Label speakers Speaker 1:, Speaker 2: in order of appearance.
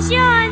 Speaker 1: 下